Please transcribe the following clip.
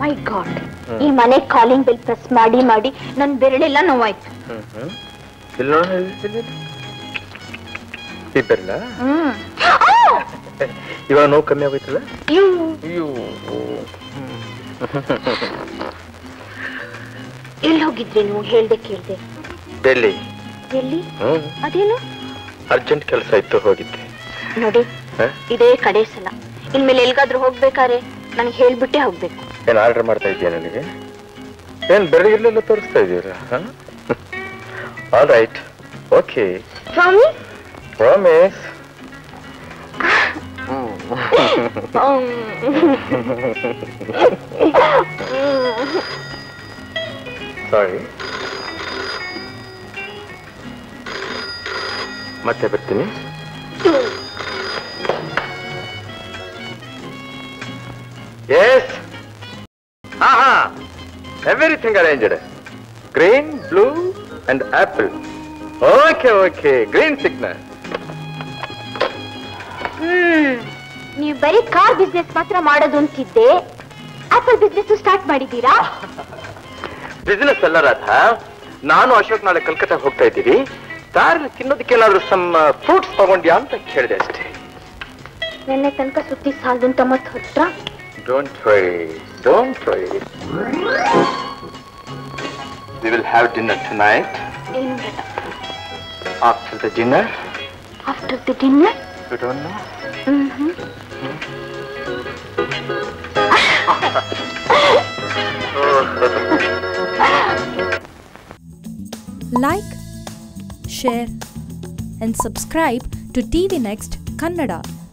ಮೈ god ಈ ಮನೆ calling bill press ಮಾಡಿ ಮಾಡಿ ನನ್ ಬೆರಳೆಲ್ಲ ನೋವಾಯ್ತು. ಇವಾಗ ನೋವು ಕಮ್ಮಿ ಆಗೋಯ್ತಲ್ಲ? ಎಲ್ಲಿ ಹೋಗಿದ್ರಿ ನೀವು? ಹೇಳ್ದೆ ಕೇಳ್ದೆ. ಡೆಲ್ಲಿ. ಡೆಲ್ಲಿ ಅದೇನು? ಅರ್ಜೆಂಟ್ ಕೆಲಸ ಇತ್ತು ಹೋಗಿದ್ದೆ. ನೋಡಿ? ಇದೇ ಕಡೆ ಸಲ. ಇನ್ಮೇಲೆ ಎಲ್ಗಾದ್ರೂ ಹೋಗ್ಬೇಕಾರೆ ನನಗೆ ಹೇಳ್ಬಿಟ್ಟೆ ಹೋಗ್ಬೇಕು. ಏನ್ ಆರ್ಡರ್ ಮಾಡ್ತಾ ಇದೆಯಾ ನನಗೆ? ಏನ್ ಬೆರಳು ಇರಲಿಲ್ಲ ತೋರಿಸ್ತಾ ಇದೀರ all right okay promise sorry ಮತ್ತೆ ಬರ್ತೀನಿ. ಎಸ್ ಹಾ ಹಾ everything arranged green blue and apple okay okay green signal hmm. ನೀವು ಬರೀ ಕಾರ್ ಬಿಸ್ನೆಸ್ ಮಾತ್ರ ಮಾಡೋದು ಅಂತಿದ್ದೆ ಆಪಲ್ ಬಿಸ್ನೆಸ್ ಸ್ಟಾರ್ಟ್ ಮಾಡಿದ್ದೀರಾ? ಬಿಸ್ನೆಸ್ ಅಲ್ಲ ರಾಧ. ನಾನು ಅಶೋಕ್ ನಾಳೆ ಕಲ್ಕತ್ತಾಗ ಹೋಗ್ತಾ ಇದ್ದೀವಿ. ದಾರಿಲಿ ತಿನ್ನೋದಕ್ಕೆ ಏನಾದ್ರು ಸಮ್ ಫ್ರೂಟ್ಸ್ ತಗೊಂಡ್ಯಾ ಅಂತ ಕೇಳಿದೆ ಅಷ್ಟೇ. ನಿನ್ನೆ ತನಕ ಸುತ್ತಿ ಸಾಲದು ಅಂತ ಮತ್ತೆ ಹೊತ್ರ? Don't worry. Don't worry. We will have dinner tonight. In. After the dinner. After the dinner? You don't know? Mm-hmm. like, share and subscribe to TV Next Kannada.